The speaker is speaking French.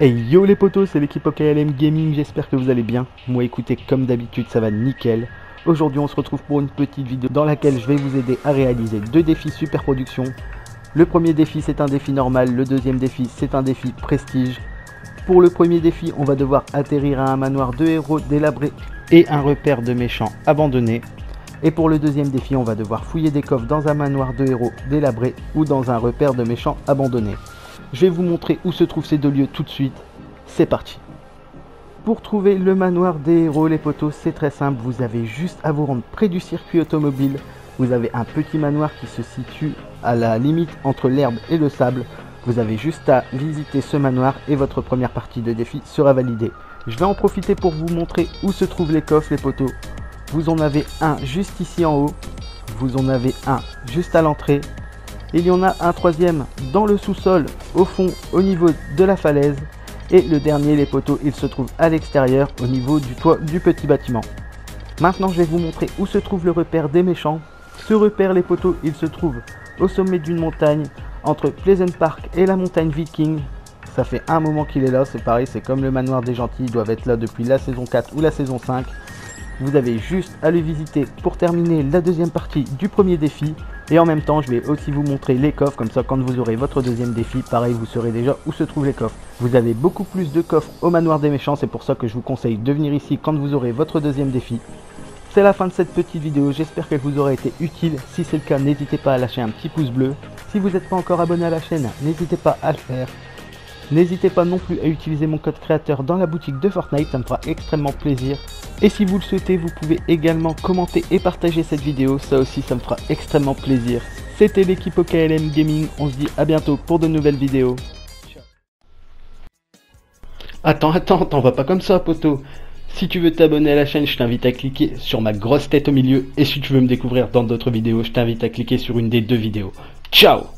Hey yo les potos, c'est l'équipe OKLM Gaming, j'espère que vous allez bien. Moi écoutez, comme d'habitude, ça va nickel. Aujourd'hui on se retrouve pour une petite vidéo dans laquelle je vais vous aider à réaliser deux défis super production. Le premier défi c'est un défi normal, le deuxième défi c'est un défi prestige. Pour le premier défi, on va devoir atterrir à un manoir de héros délabré et un repère de méchants abandonné. Et pour le deuxième défi, on va devoir fouiller des coffres dans un manoir de héros délabré ou dans un repère de méchants abandonné. Je vais vous montrer où se trouvent ces deux lieux tout de suite. C'est parti Pour trouver le manoir des héros, les potos, c'est très simple. Vous avez juste à vous rendre près du circuit automobile. Vous avez un petit manoir qui se situe à la limite entre l'herbe et le sable. Vous avez juste à visiter ce manoir et votre première partie de défi sera validée. Je vais en profiter pour vous montrer où se trouvent les coffres, les potos. Vous en avez un juste ici en haut. Vous en avez un juste à l'entrée il y en a un troisième dans le sous-sol, au fond, au niveau de la falaise. Et le dernier, les poteaux, il se trouve à l'extérieur, au niveau du toit du petit bâtiment. Maintenant, je vais vous montrer où se trouve le repère des méchants. Ce repère, les poteaux, il se trouve au sommet d'une montagne, entre Pleasant Park et la montagne Viking. Ça fait un moment qu'il est là, c'est pareil, c'est comme le manoir des gentils, ils doivent être là depuis la saison 4 ou la saison 5. Vous avez juste à le visiter pour terminer la deuxième partie du premier défi. Et en même temps, je vais aussi vous montrer les coffres, comme ça quand vous aurez votre deuxième défi, pareil, vous saurez déjà où se trouvent les coffres. Vous avez beaucoup plus de coffres au manoir des méchants, c'est pour ça que je vous conseille de venir ici quand vous aurez votre deuxième défi. C'est la fin de cette petite vidéo, j'espère qu'elle vous aura été utile. Si c'est le cas, n'hésitez pas à lâcher un petit pouce bleu. Si vous n'êtes pas encore abonné à la chaîne, n'hésitez pas à le faire. N'hésitez pas non plus à utiliser mon code créateur dans la boutique de Fortnite, ça me fera extrêmement plaisir. Et si vous le souhaitez, vous pouvez également commenter et partager cette vidéo, ça aussi ça me fera extrêmement plaisir. C'était l'équipe OKLM Gaming, on se dit à bientôt pour de nouvelles vidéos. Attends, attends, t'en vas pas comme ça, poteau. Si tu veux t'abonner à la chaîne, je t'invite à cliquer sur ma grosse tête au milieu. Et si tu veux me découvrir dans d'autres vidéos, je t'invite à cliquer sur une des deux vidéos. Ciao